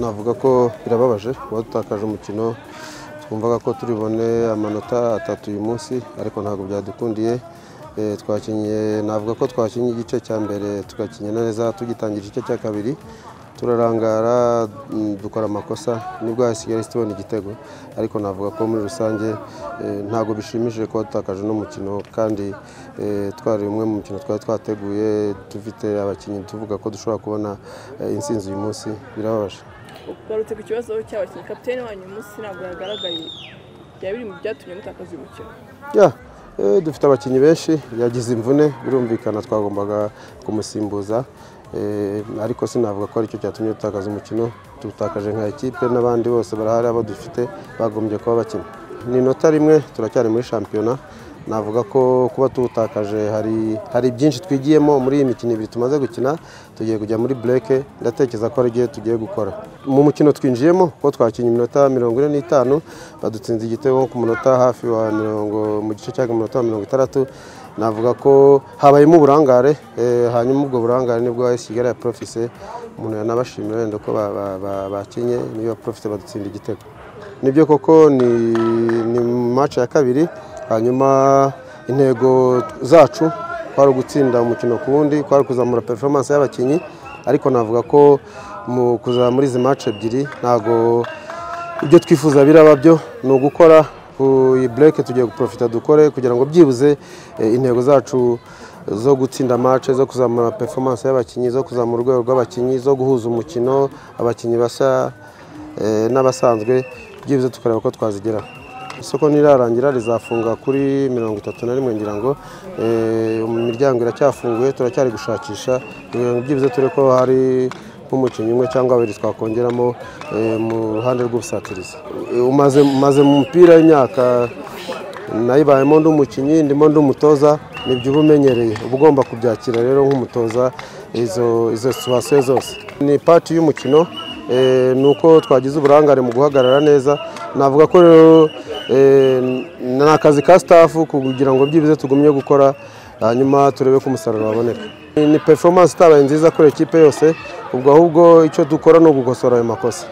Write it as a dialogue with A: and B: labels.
A: navuga ko birababaje kuba dutakaje umukino. Twumvaga ko turi bubone amanota atatu uyu munsi ariko ntabwo byadukundiye. Twakinnye navuga ko twakinnye igice cya mbere tugakinya neza tugitangira igice cya kabiri turarangara mm, dukora amakosa ni bwo hasigaye tubona igitego. Ariko navuga ko muri rusange eh, ntabwo bishimishije kuba dutakaje n'umukino kandi eh, twari umwe mu mukino twari twateguye dufite abakinnyi tuvuga ko dushobora kubona eh, intsinzi uyu munsi birababaje.
B: Ugarutse ku kibazo cy'abakinnyi kapitene wanyu uyu munsi ntabwo yagaragaye. Byaba biri mu byatumye mutakaza uyu mukino.
A: Eh, dufite abakinnyi benshi yagize imvune birumvikana twagombaga kumusimbuza. Eh, ariko sinavuga ko ari cyo cyatumye dutakaza umukino tutakaje nka ekipe n'abandi bose barahari abo dufite bagombye kuba bakina ni inota rimwe turacyari muri shampiyona. Navuga ko kuba tuwutakaje hari hari byinshi twigiyemo muri iyi mikino ibiri tumaze gukina tugiye kujya muri bureke ndatekereza ko ari igihe tugiye gukora. Mu mukino twinjiyemo kuko twakinnye iminota mirongo ine n'itanu badutsinze igitego ku munota hafi wa mirongo mu gice cya minota wa mirongo itandatu. Navuga ko habayemo uburangare eh, hanyuma ubwo burangare ni bwo AS Kigali ya Profise umuntu yanabashimira wenda ko ba- ba- ba- bakinye niyo Profise badutsinda igitego. Nibyo koko ni, match ya kabiri. Hanyuma intego zacu kwari ugutsinda umukino ku wundi kwari kuzamura performance y'abakinnyi ariko navuga ko mu kuza muri izi match ebyiri ntago ibyo twifuza biraba byo ni ugukora ku bureke tugiye guprofita dukore kugira ngo byibuze eh, intego zacu zo gutsinda match zo kuzamura performance y'abakinnyi zo kuzamura urwego rw'abakinnyi zo guhuza umukino abakinnyi bashya eh, n'abasanzwe byibuze tukareba ko twazigeraho isoko nirarangira rizafunga kuri mirongo itatu na rimwe ngira ngo eh, imiryango iracyafunguye turacyari gushakisha kugira byibuze ture ko hari nk'umukinnyi umwe cyangwa babiri twakongeramo eh, mu ruhande rw'ubusatirizi. Eh, umaze mu mupira y'imyaka nayibayemo ndi umukinnyi ndimo ndi umutoza ni byo uba umenyereye. Uba ugomba kubyakira rero nk'umutoza izo situwasiyo zose. Ni pati y'umukino eh, ni uko twagize uburangare mu guhagarara neza. Navuga ko rero eh, ni akazi ka sitafu kugira ngo byibuze tugumye gukora hanyuma turebe ko umusaruro waboneka. Ni performance itabaye nziza kuri ekipe yose ubwo ahubwo icyo dukora ni ugukosora ayo makosa.